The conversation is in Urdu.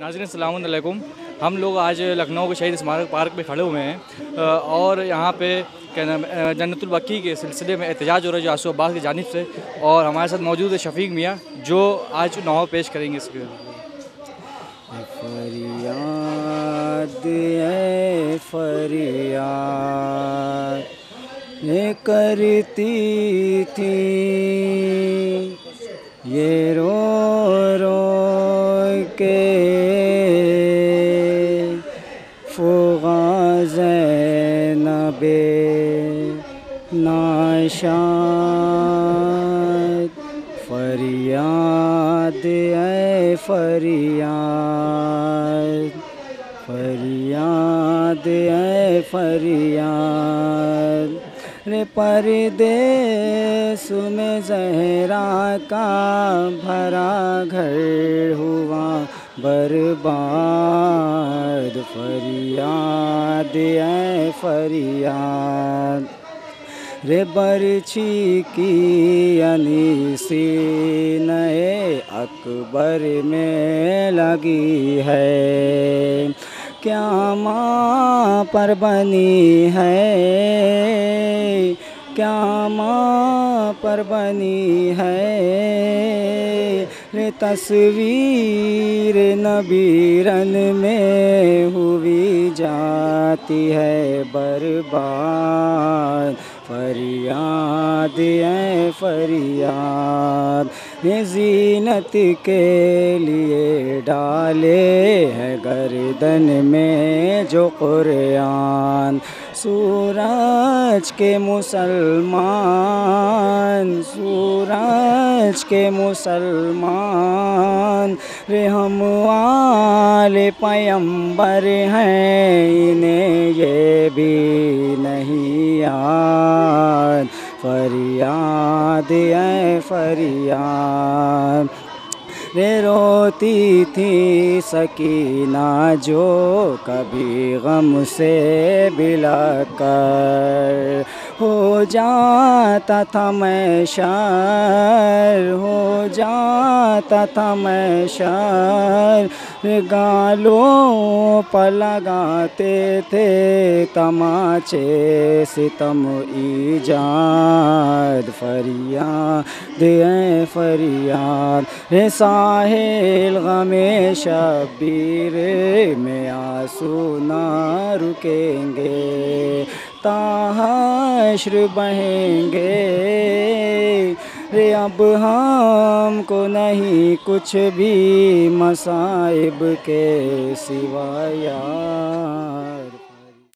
ناظرین، السلام علیکم۔ ہم لوگ آج لکھنؤ کے شہید اسمارک پارک میں کھڑے ہوئے ہیں اور یہاں پہ کیا نام جنت البقی کے سلسلے میں احتجاج ہو رہا ہے جو آسو عباس کی جانب سے، اور ہمارے ساتھ موجود ہے شفیق میاں، جو آج نو پیش کریں گے اس کے فریاد اے فریاد یہ کرتی تھی۔ یہ فغا زینب ناشاد فریاد اے فریاد فریاد اے فریاد۔ رے پردیس میں زہرا کا بھرا گھر ہوا برباد، فریاد، اے فریاد۔ رے برچھی کی یعنی انیسی نئے اکبر میں لگی ہے۔ کیا ماں پر بنی ہے۔ کیا ماں پر بنی ہے۔ تصویر نبیرن میں ہوئی جاتی ہے۔ برباد، فریاد، اے فریاد۔ زینت کے لیے ڈالے ہے گردن میں جو قرآن، سورج کے مسلمان، سورج کے مسلمان، رے ہم والے پیمبر ہیں، انہیں یہ بھی نہیں یاد فریاد اے فریاد۔ رے روتی تھی سکینہ جو کبھی غم سے بلا کر۔ ہو جاتا تھا میں شر، ہو جاتا تھا میں شر۔ گالوں پر لگاتے تھے تماچے ستم ایجاد۔ فریاد، اے فریاد رے ساحل غم شبیر، میں آنسو نہ رکیں گے۔ تاحشر بہیں گے۔ رے اب ہم کو نہیں کچھ بھی مصائب کے سوا یار۔